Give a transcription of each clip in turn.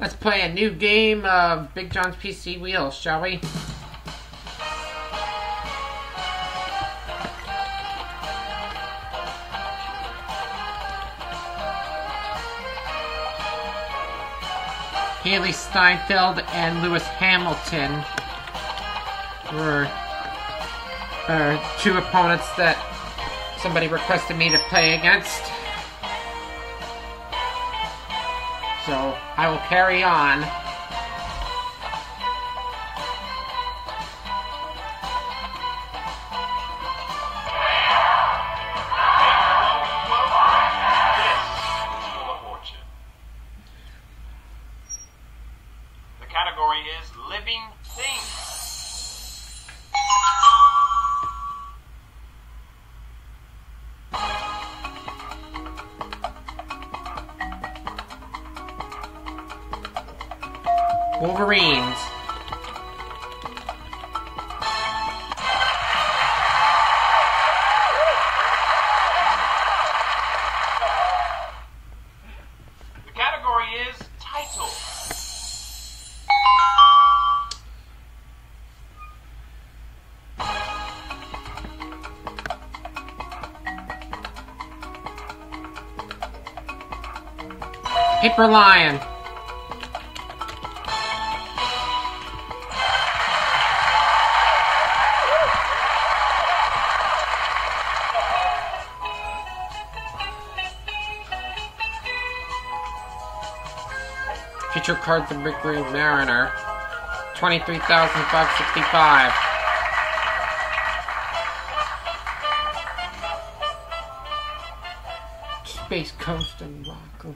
Let's play a new game of Big John's PC Wheels, shall we? Hailee Steinfeld and Lewis Hamilton were uh, two opponents that somebody requested me to play against. So I will carry on. The category is living things. Wolverines. The category is title. Paper Lion. Feature card the Big Green Mariner. 23,565. Space Coast and Rocker.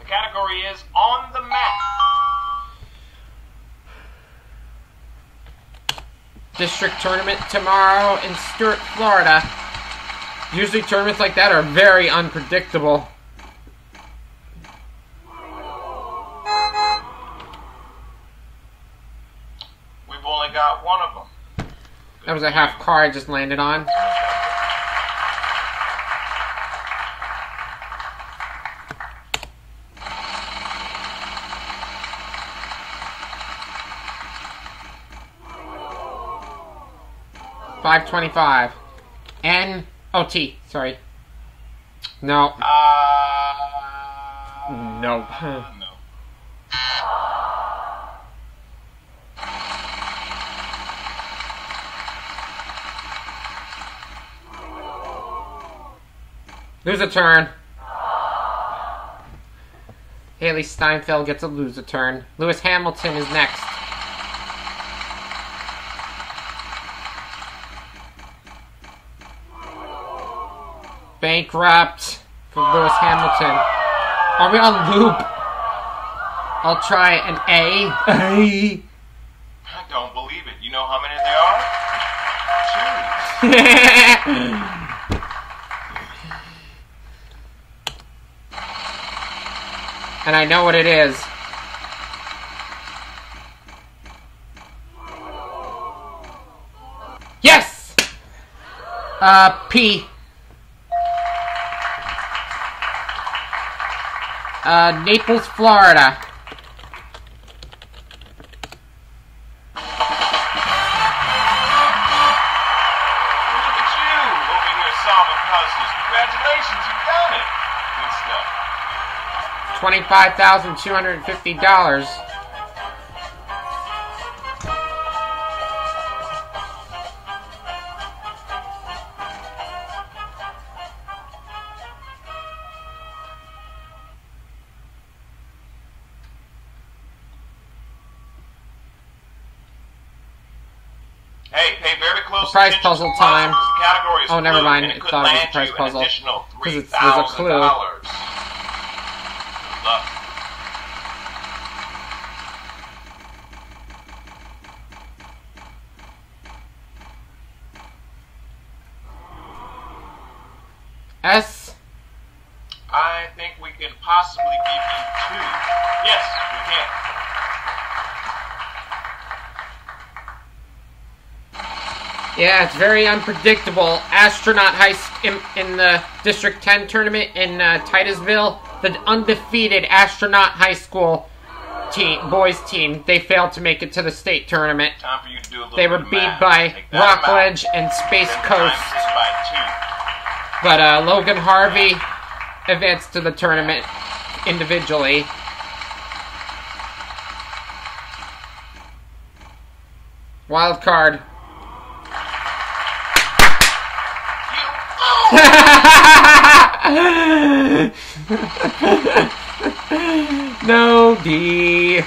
The category is on the map. district tournament tomorrow in Stuart, Florida. Usually tournaments like that are very unpredictable. Was a half car I just landed on. Five twenty-five. N O T. Sorry. No. Uh, No. Lose a turn. Hailee Steinfeld gets a lose a turn. Lewis Hamilton is next. Bankrupt for Lewis Hamilton. Are we on loop? I'll try an A. A. I don't believe it. You know how many there are? Two. and I know what it is. Yes! Uh, P. Uh, Naples, Florida. $25,250. price puzzle time. Oh, never mind. It thought it was a price puzzle because there's a clue. S. I think we can possibly give you two. Yes, we can. Yeah, it's very unpredictable. Astronaut High Sch- in, in the District 10 tournament in uh, Titusville, the undefeated Astronaut High School team, boys team, they failed to make it to the state tournament. Time for you to do a little They bit were of beat by Take that amount, Rockledge and Space Coast. But uh, Logan Harvey advanced to the tournament individually. Wild card. no D.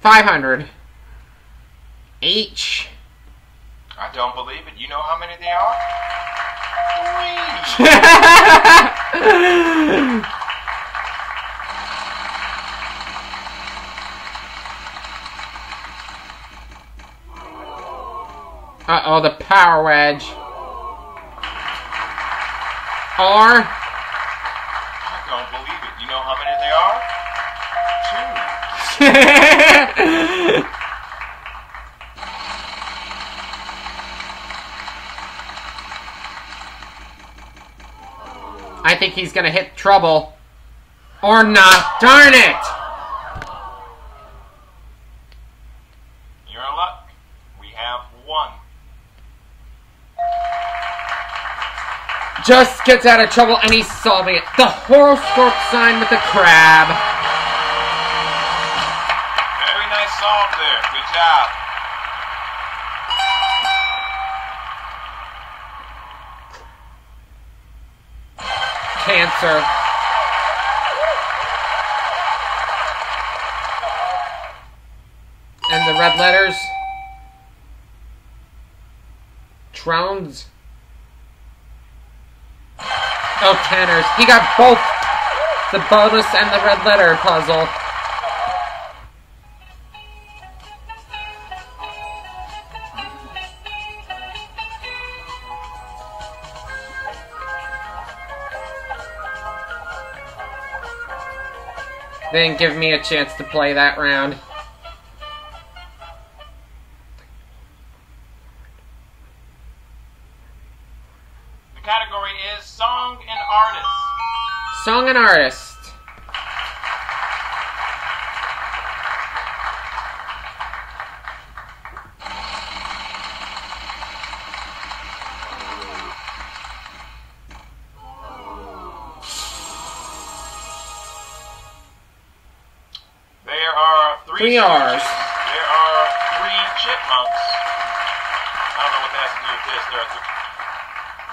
Five hundred. H. I don't believe it. You know how many they are? Three. Uh oh, the power wedge. R. I don't believe it. You know how many they are? Two. I think he's gonna hit trouble. Or not. Darn it! You're luck. We have one. Just gets out of trouble and he's solving it. The horoscope sign with the crab. Cancer. And the red letters. Trowns. Oh, Tanners. He got both the bonus and the red letter puzzle. They didn't give me a chance to play that round. The category is song and artist. Song and artist. Three, Three R's. There are three chipmunks. I don't know what that has to do with this. There are three.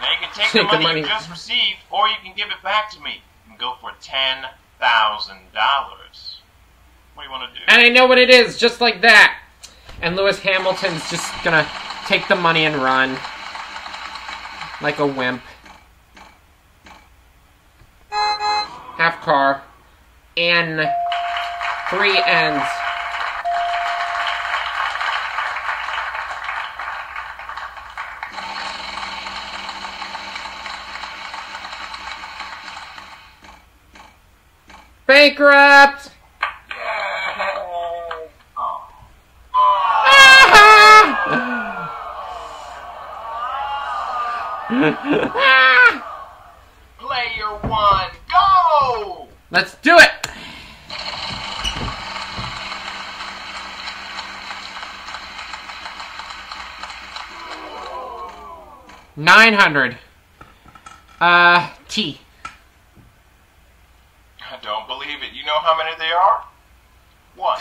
Now you can take, the money, money. you just received, or you can give it back to me and go for ten thousand dollars. What do you want to do? And I know what it is, just like that. And Lewis Hamilton's just gonna take the money and run. Like a wimp. Half car. And three ends. Bankrupt! Player one, go! Let's do it! Nine hundred. Uh, T. I don't believe it. You know how many they are? One.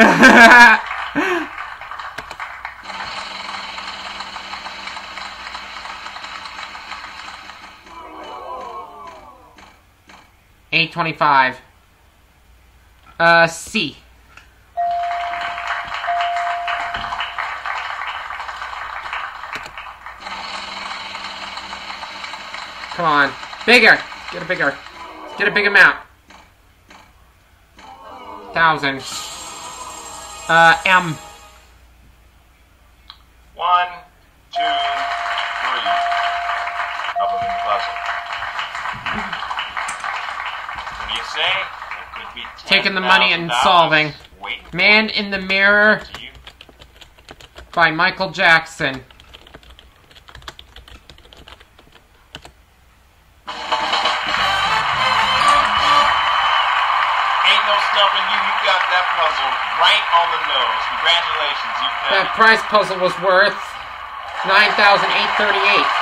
Eight twenty-five. Uh, C. Come on, bigger. Get a bigger. Get a big amount. Thousand. Uh, M. One, two, three. Up in the puzzle. What do you say? It could be Taking the money and solving. Man in the Mirror by Michael Jackson. Right on the nose. Congratulations, done That it. prize puzzle was worth 9,838. The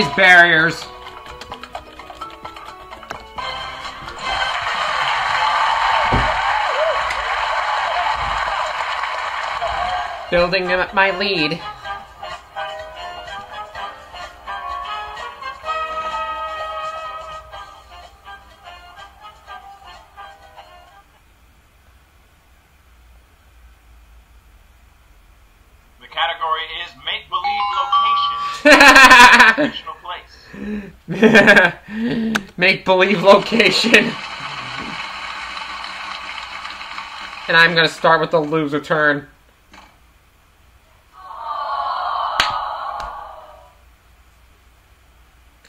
Noise barriers. Building up my lead. Make believe location. And I'm gonna start with the loser turn.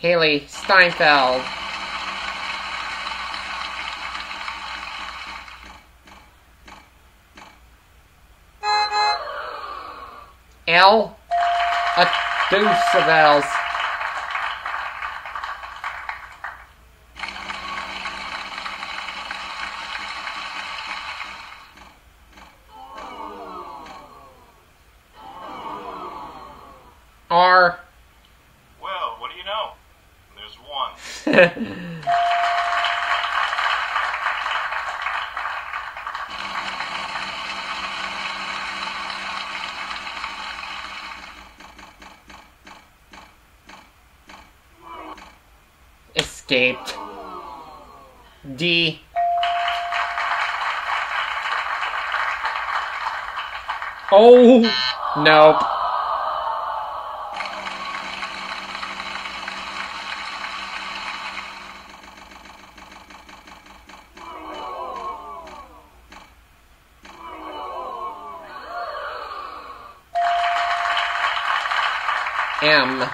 Hailee Steinfeld. L. A deuce of L's. R. Well, what do you know? There's one. Escaped. D. Oh, nope. M.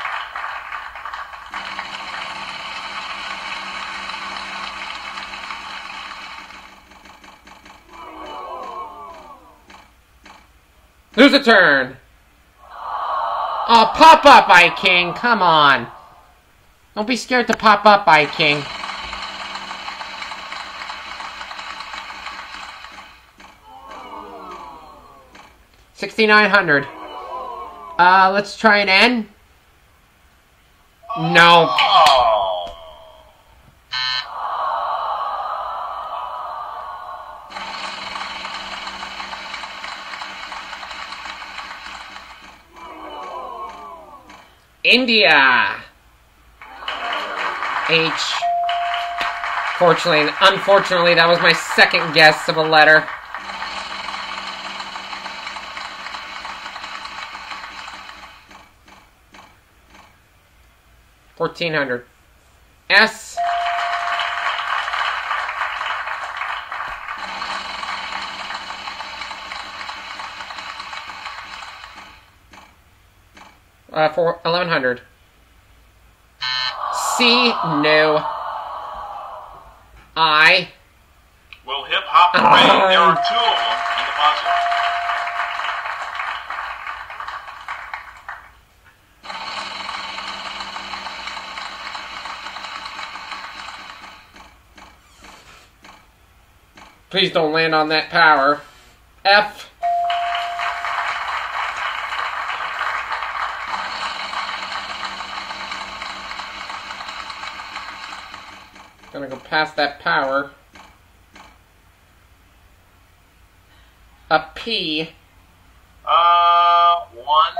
Who's a turn? Oh, pop up, I King. Come on. Don't be scared to pop up, I King. Sixty-nine hundred. Uh, let's try an N. No. India. H. Fortunately, unfortunately, that was my second guess of a letter. Fourteen hundred. S. Uh, for eleven hundred. C. No. I. Well, hip hop. There are two of them in the puzzle. Please don't land on that power. F. Gonna go past that power. A P. Uh, one,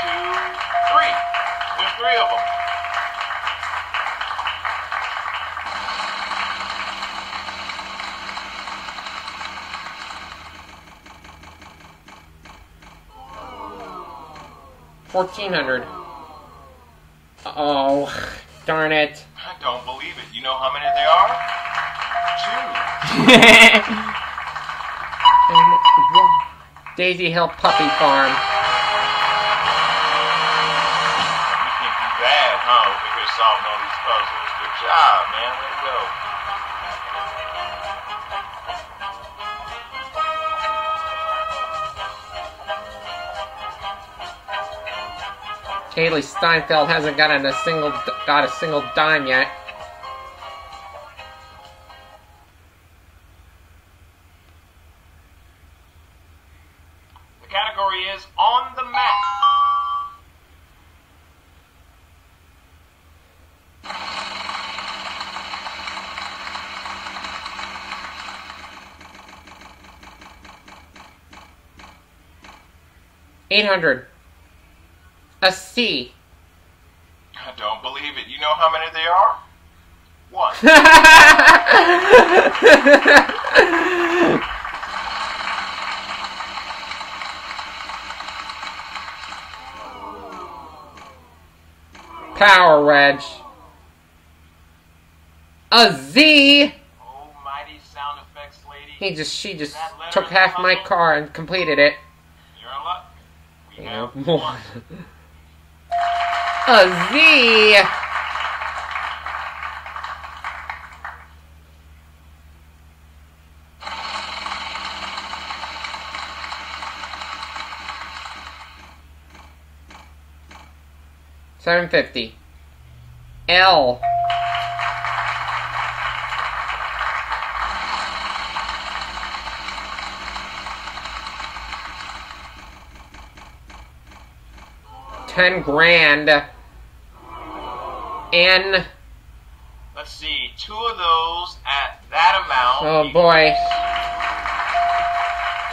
two, three. There's three of them. 1400. Oh, darn it. I don't believe it. You know how many they are? Two. And Daisy Hill Puppy Farm. You think you bad, huh? Over here solving all these puzzles. Good job, man. Way to go. Hailee Steinfeld hasn't gotten a single got a single dime yet. The category is on the map. Eight hundred. A C. I don't believe it. You know how many they are? One. Power Wedge. A Z. Almighty sound effects lady. He just she just took half my car and completed it. You're in luck. We You have one. A Z. Seven fifty. L. Ten grand. N. Let's see. Two of those at that amount. Oh boy.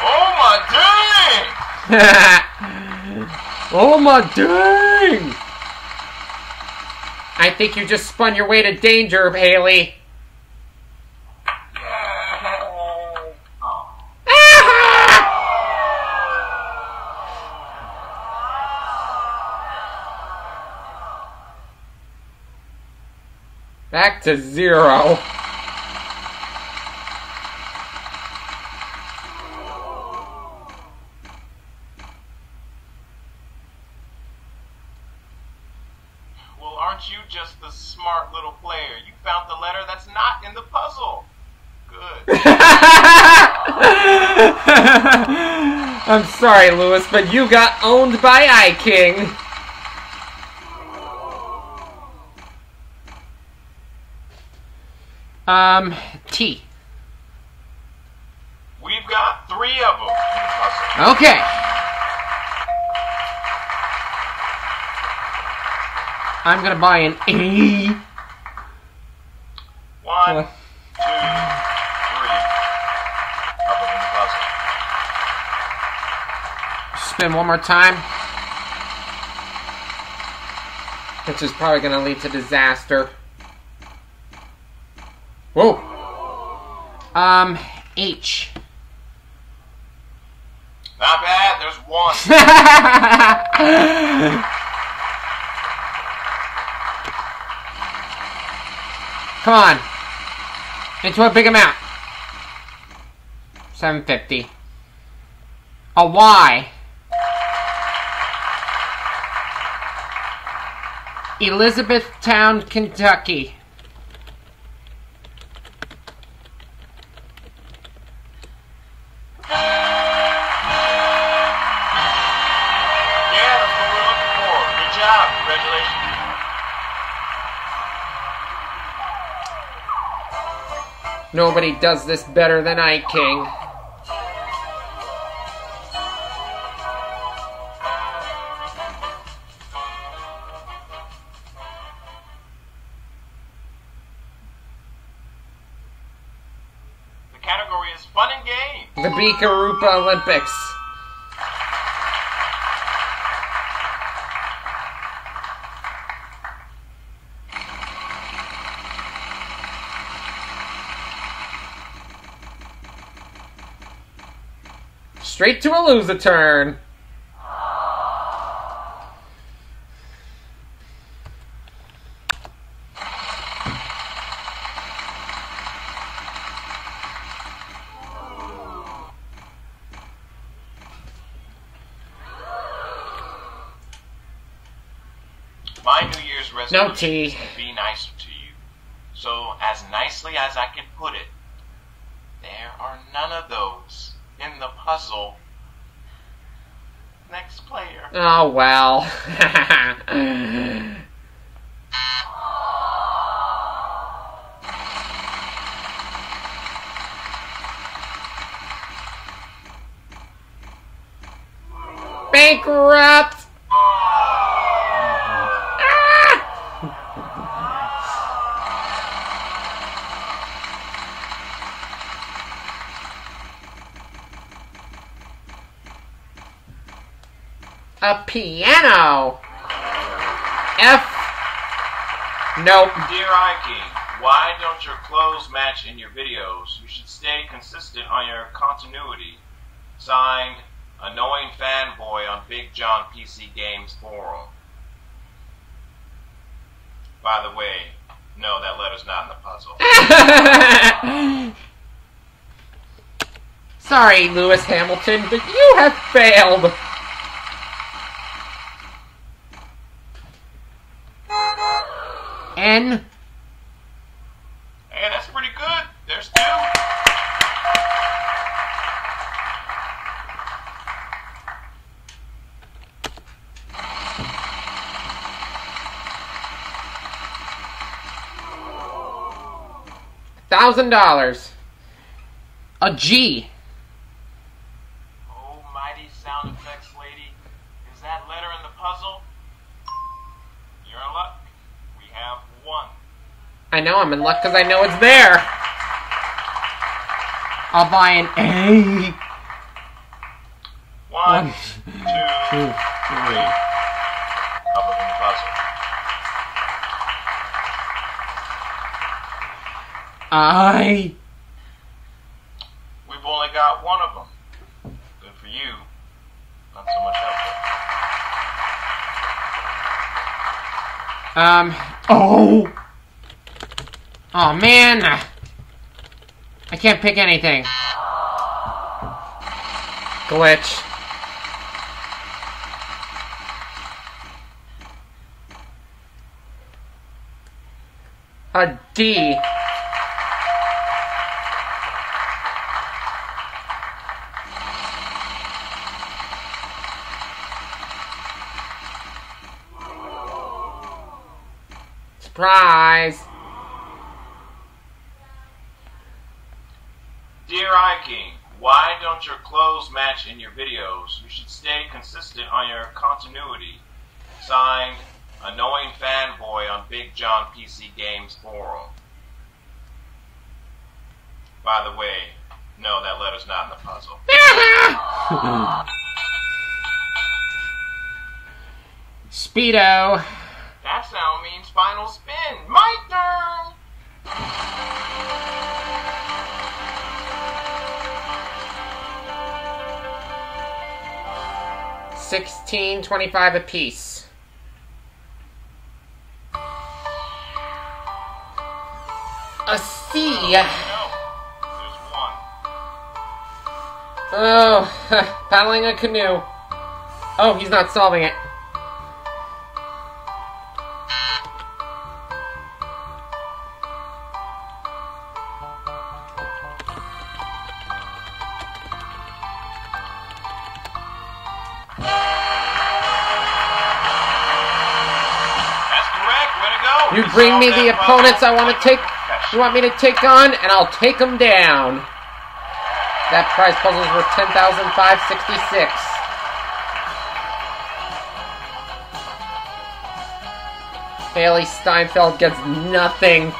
Oh my dang! oh my dang! I think you just spun your way to danger, Hailee. Back to zero. Well, aren't you just the smart little player? You found the letter that's not in the puzzle. Good. I'm sorry, Lewis, but you got owned by iKing. Um, T. We've got three of them in the puzzle. Okay. I'm gonna buy an A. One, What? two, three of them in the puzzle. Spin one more time. Which is probably gonna lead to disaster. Whoa. Um, H. Not bad. There's one. Come on. Into a big amount. 750. A Y. Elizabethtown, Kentucky. Nobody does this better than I, King. The category is fun and game. The Beakerupa Olympics. straight to a loser turn. My New Year's resolution no be nice to you. So, as nicely as I can put it, there are none of those in the puzzle. Next player. Oh well. Bankrupt. A piano. F. Nope. Dear Ike, why don't your clothes match in your videos? You should stay consistent on your continuity. Signed, Annoying Fanboy on Big John PC Games Forum. By the way, no, that letter's not in the puzzle. Sorry, Lewis Hamilton, but you have failed. N. Hey, that's pretty good. There's two. Thousand dollars. A G. Oh, mighty sound effects lady. Is that letter in the puzzle? You're in luck. One. I know I'm in luck because I know it's there. I'll buy an A. One, One, two, two, three. Up in the puzzle. I. We've only got one of them. Good for you. Not so much helpful. Um. Oh. Oh man. I can't pick anything. Glitch. A D. Surprise. Dear Ike, why don't your clothes match in your videos? You should stay consistent on your continuity. Signed, Annoying Fanboy on Big John PC Games Forum. By the way, no, that letter's not in the puzzle. Speedo. That sound means final spin. My turn! Sixteen twenty-five apiece. A C. Oh, no, there's one. Oh, paddling a canoe. Oh, he's not solving it. Bring me the opponents I want to take. You want me to take on, and I'll take them down. That prize puzzle's worth ten thousand five sixty-six. Hailee Steinfeld gets nothing.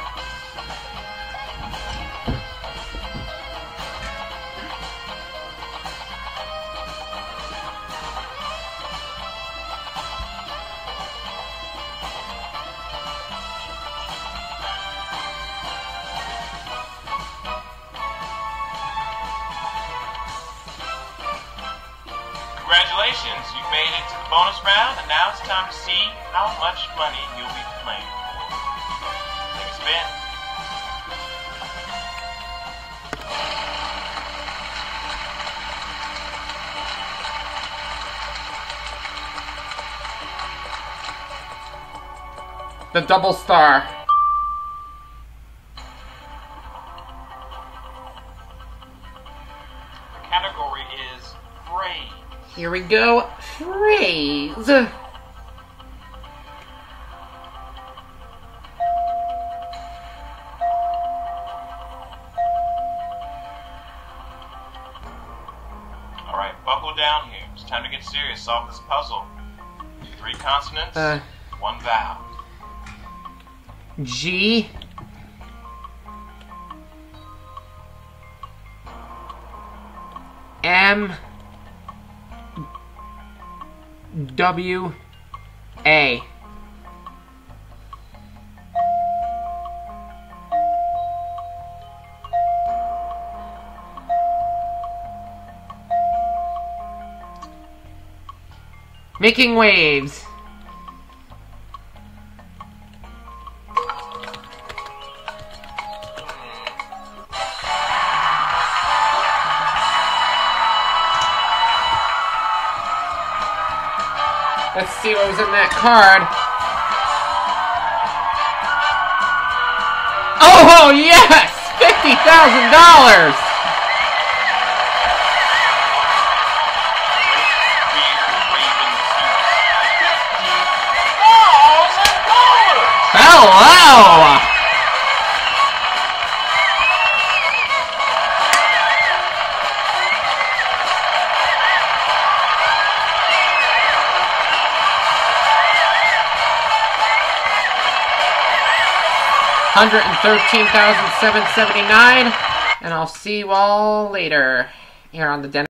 Now it's time to see how much money you'll be playing for. Take a spin. the double star. The category is phrase. Here we go. Phrase. Serious. Solve this puzzle. Three consonants, Uh. one vowel. G. M. W. A. Making waves. Let's see what was in that card. Oh, yes! $50,000! 113,779. And I'll see you all later here on the Den.